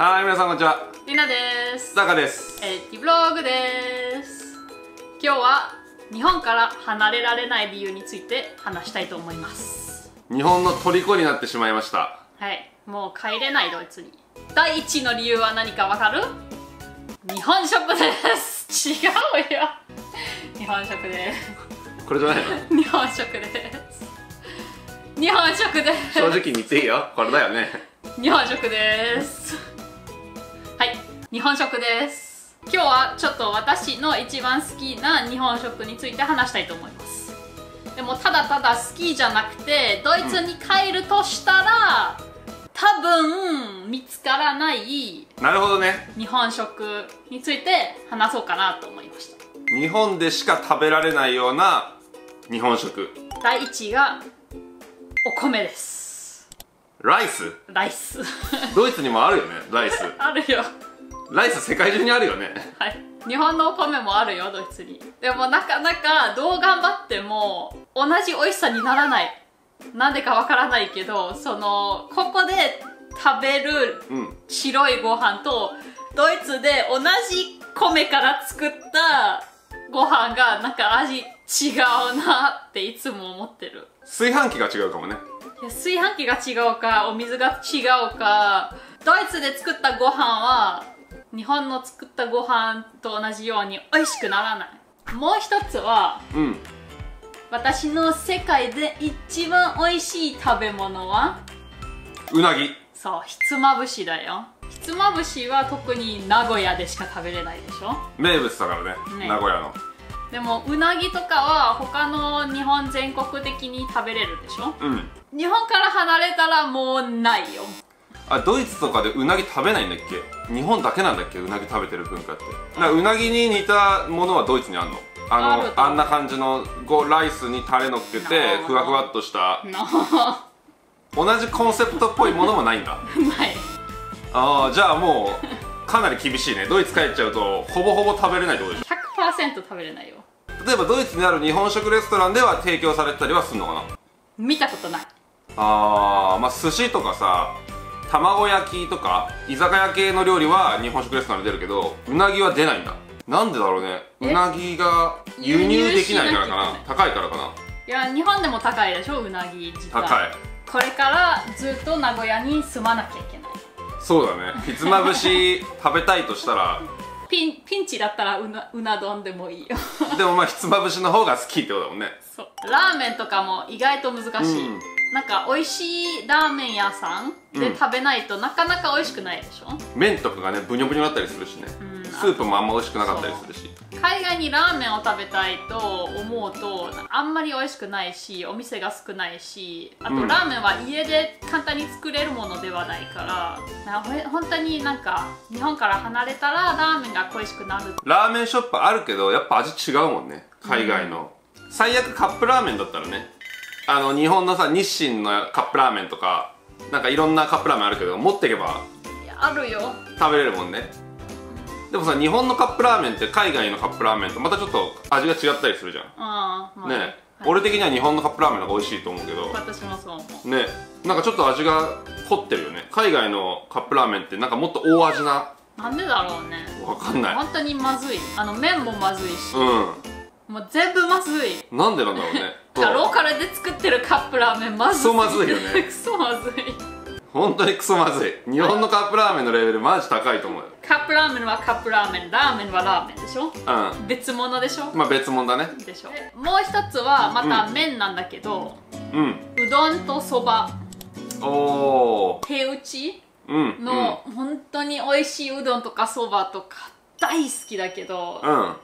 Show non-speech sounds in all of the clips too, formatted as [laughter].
はい皆さんこんにちは。りなです。ザカです。エッティブログです。今日は日本から離れられない理由について話したいと思います。日本の虜になってしまいました。はい。もう帰れないドイツに。第一の理由は何かわかる？日本食です。違うよ。日本食です。これじゃないの？日本食です。日本食です。正直に言っていいよ。これだよね。日本食です。はい日本食です。今日はちょっと私の一番好きな日本食について話したいと思います。でもただただ好きじゃなくてドイツに帰るとしたら、多分見つからないなるほどね。日本食について話そうかなと思いました。日本でしか食べられないような日本食。第一がお米です。ライス？ライス。ドイツにもあるよねライス。[laughs] あるよライス世界中にあるよね。はい、日本のお米もあるよドイツに。でもなかなかどう頑張っても同じ美味しさにならない。なんでかわからないけどそのここで食べるうん。白いご飯とドイツで同じ米から作ったご飯がなんか味違うなっていつも思ってる。炊飯器が違うかもね。いや炊飯器が違うかお水が違うかドイツで作ったご飯は日本の作ったご飯と同じように美味しくならない。もう一つはうん。私の世界で一番美味しい食べ物は？うなぎ。そうひつまぶしだよ。ひつまぶしは特に名古屋でしか食べれないでしょ？名物だからね。ね。名古屋の。でもうなぎとかは他の日本全国的に食べれるでしょ？うん。日本から離れたらもうないよ。あドイツとかでうなぎ食べないんだっけ？日本だけなんだっけ？うなぎ食べてる文化って。だからうなぎに似たものはドイツにあんの？あのあんな感じのこうライスにタレ乗っけてふわふわっとした。な同じコンセプトっぽいものもないんだ。ない。ああじゃあもうかなり厳しいね。ドイツ帰っちゃうとほぼほぼ食べれないってことでし100%食べれないよ。ょ例えばドイツにある日本食レストランでは提供されてたりはするのかな？見たことない。あーまあ寿司とかさ卵焼きとか居酒屋系の料理は日本食レストランで出るけどうなぎは出ないんだ。なんでだろうね。え？うなぎが輸入できないからかな。高いからかな。いや日本でも高いでしょうなぎ自体高い。これからずっと名古屋に住まなきゃいけない。そうだね。ひつまぶし食べたいとしたら。ピンピンチだったらうなうな丼でもいいよ。でもまあひつまぶしの方が好きってことだもんね。そう。ラーメンとかも意外と難しい、うんなんか美味しいラーメン屋さんうん。で食べないとなかなか美味しくないでしょ、麺とかがねブニョブニョだったりするしね。うん。スープもあんま美味しくなかったりするし。海外にラーメンを食べたいと思うとあんまり美味しくないしお店が少ないしあとうん。ラーメンは家で簡単に作れるものではないからなほ本当になんか日本から離れたらラーメンが恋しくなる。ラーメンショップあるけどやっぱ味違うもんね。海外の、最悪カップラーメンだったらねあの日本のさ日清のカップラーメンとかなんかいろんなカップラーメンあるけど持っていけばあるよ。食べれるもんね。でもさ日本のカップラーメンって海外のカップラーメンとまたちょっと味が違ったりするじゃん。あね、はい。俺的には日本のカップラーメンの方が美味しいと思うけど。私もそう思う。ねなんかちょっと味が凝ってるよね。海外のカップラーメンってなんかもっと大味ななんでだろうね。わかんない。本当にまずい。あの麺もまずいし、うもう全部まずい。んなんでなんだろうね。ローカルで作ってるカップラーメンまずい。クソまずいよね。クソまずい。本当にクソまずい。日本のカップラーメンのレベルマジ高いと思うよ。カップラーメンはカップラーメンラーメンはラーメンでしょ？うん。別物でしょ？まあ別物だね。でしょ？もう一つはまた麺なんだけど、うん。うどんとそば。おー。手打ち？うん。の本当に美味しいうどんとかそばとか大好きだけど、うん、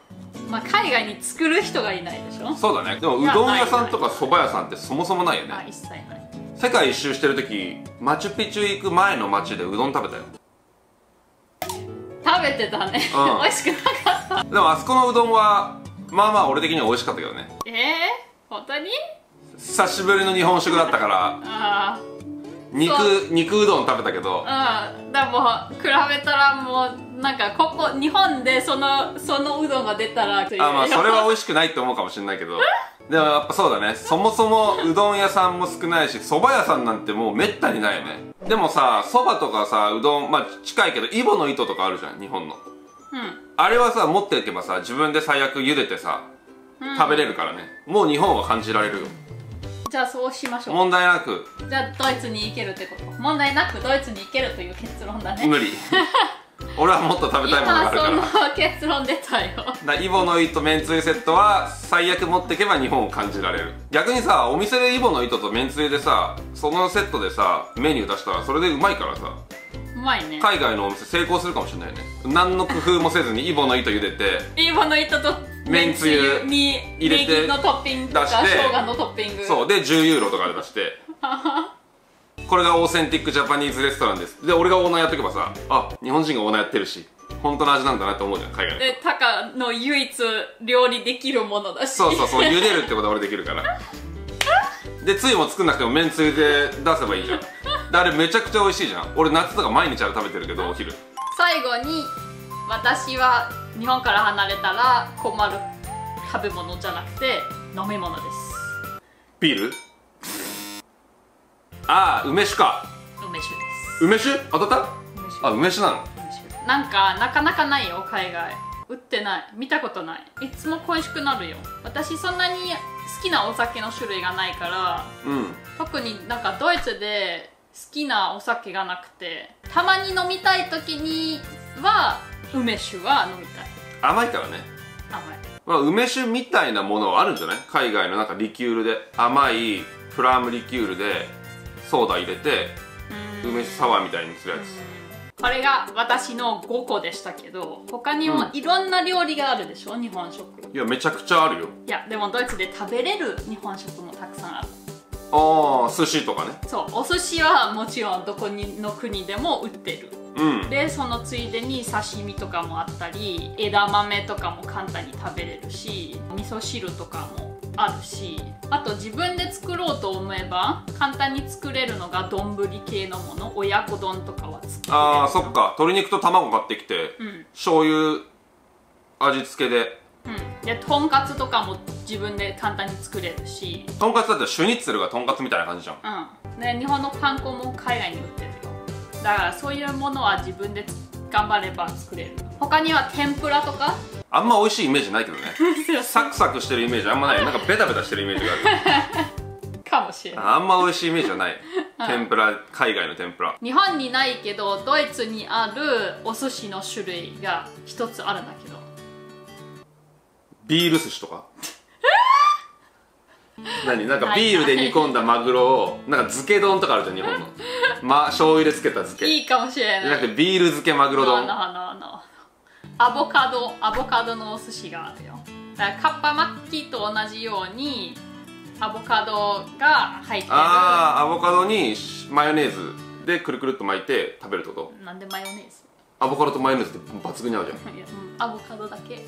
まあ、海外に作る人がいないでしょ？うん、そうだね。でもうどん屋さんとか蕎麦屋さんってそもそもないよね。あ一切ない。世界一周してる時マチュピチュ行く前の街でうどん食べたよ。食べてたね、うん。[laughs] 美味しくなかった。でもあそこのうどんはまあまあ俺的には美味しかったけどね。えー、本当に？久しぶりの日本食だったから。あ肉そ肉うどん食べたけど。あうんでも比べたらもうなんかここ日本でそのそのうどんが出たらあまあそれは美味しくないって思うかもしれないけど。でもやっぱそうだね。そもそもうどん屋さんも少ないし蕎麦屋さんなんてもうめったにないよね。でもさそばとかさうどんまあ近いけどイボの糸とかあるじゃん日本の。うん。あれはさ持っていけばさ自分で最悪茹でてさ食べれるからね、もう日本は感じられるよじゃあそうしましょう。問題なく。じゃあドイツに行けるってこと。問題なくドイツに行けるという結論だね。無理。[laughs] 俺はもっと食べたいものがあるから。今その結論出たよ。だイボの糸めんつゆセットは最悪持っていけば日本を感じられる。逆にさお店でイボの糸とめんつゆでさそのセットでさメニュー出したらそれでうまいからさ。うまいね。海外のお店成功するかもしれないね。何の工夫もせずにイボの糸茹でてイボの糸とめんつゆに入れてネギのトッピングとか生姜のトッピング。そう。で10ユーロとかで出して。[laughs] これがオーセンティックジャパニーズレストランです。で俺がオーナーやっとけばさあ日本人がオーナーやってるし本当の味なんだなって思うじゃん海外の。でタカの唯一料理できるものだし。そうそうそう [laughs] 茹でるってことは俺できるから。でつゆも作んなくてもめんつゆで出せばいいじゃん。であれめちゃくちゃ美味しいじゃん。俺夏とか毎日あれ食べてるけどお昼。最後に私は日本から離れたら困る食べ物じゃなくて飲み物です。ビール？ああ梅酒か。梅酒です。梅酒？当たった？梅酒。あ梅酒なの？なんかなかなかないよ海外。売ってない。見たことない。いつも恋しくなるよ。私そんなに好きなお酒の種類がないからうん。特になんかドイツで好きなお酒がなくてたまに飲みたい時には梅酒は飲みたい。甘いからね。甘い。まあ、梅酒みたいなものはあるんじゃない？海外のなんかリキュールで甘いプラムリキュールでソーダ入れてうん。梅酒サワーみたいにするやこれが私の5個でしたけど他にもいろんな料理があるでしょ？日本食。ついやめちゃくちゃあるよ。いやでもドイツで食べれる日本食もたくさんあるああ寿司とかね。そうお寿司はもちろんどこにの国でも売ってる。うん。でそのついでに刺身とかもあったり枝豆とかも簡単に食べれるし味噌汁とかもあるしあと自分で作ろうと思えば簡単に作れるのが丼系のもの親子丼とかは作れる。ああそっか。鶏肉と卵買ってきてうん。醤油味付けで。うん。でとんかつとかも自分で簡単に作れるし。とんかつだったらシュニッツェルがとんかつみたいな感じじゃん。うん。で日本のパン粉も海外に売ってるよだからそういうものは自分でつ頑張れば作れる。他には天ぷらとか？あんま美味しいイメージないけどね。[laughs] サクサクしてるイメージあんまない。なんかベタベタしてるイメージがある。かもしれない。あんま美味しいイメージはない。[laughs] 天ぷら海外の天ぷら。日本にないけどドイツにあるお寿司の種類が一つあるんだけど。ビール寿司とか？何？なんかビールで煮込んだマグロをなんか漬け丼とかあるじゃん日本の。[laughs] ま醤油で漬けた漬け。いいかもしれじゃなないくてビール漬けマグロの丼のののアボカドアボカドのお寿司があるよ。だからカッパ巻きと同じようにアボカドが入ってる。ああアボカドにマヨネーズでくるくるっと巻いて食べるってこと？なんでマヨネーズ？アボカドとマヨネーズって抜群に合うじゃんアボカドだけ。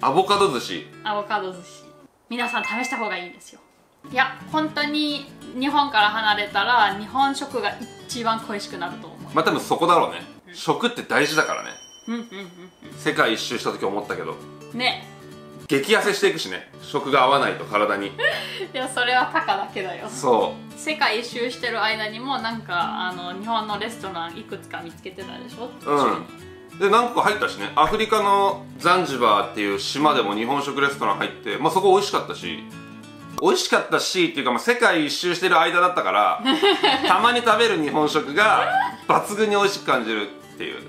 アボカド寿司。アボカド寿司。皆さん試した方がいいですよいや本当に日本から離れたら日本食が一番恋しくなると思う。まあ多分そこだろうね。食って大事だからね。うんうん世界一周した時思ったけど。うんね。激痩せしていくしね。食が合わないと体に。[laughs] いやそれはタカだけだよ。そ世界一周してる間にもなんかあの日本のレストランいくつか見つけてたでしょ。うん。うで何個か入ったしね。アフリカのザンジバーっていう島でも日本食レストラン入ってまあそこ美味しかったし美味しかったしっていうか、まあ、世界一周してる間だったから [laughs] たまに食べる日本食が抜群に美味しく感じるっていう。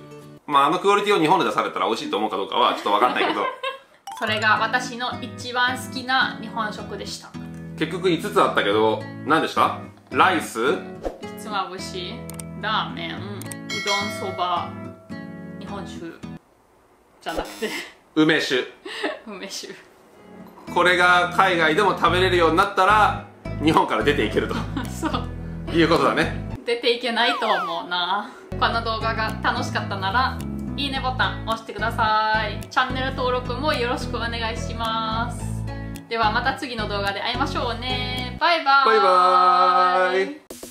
まああのクオリティを日本で出されたら美味しいと思うかどうかはちょっと分かんないけど。それが私の一番好きな日本食でした。結局5つあったけど何でした？ライス？ひつまぶしラーメン？うどんそば日本酒じゃなくて。梅酒。[laughs] 梅酒これが海外でも食べれるようになったら日本から出ていけると。[laughs] そう。いうことだね。出ていけないと思うな。この動画が楽しかったならいいねボタン押してください。チャンネル登録もよろしくお願いします。ではまた次の動画で会いましょうね。バイバーイ。バイバーイ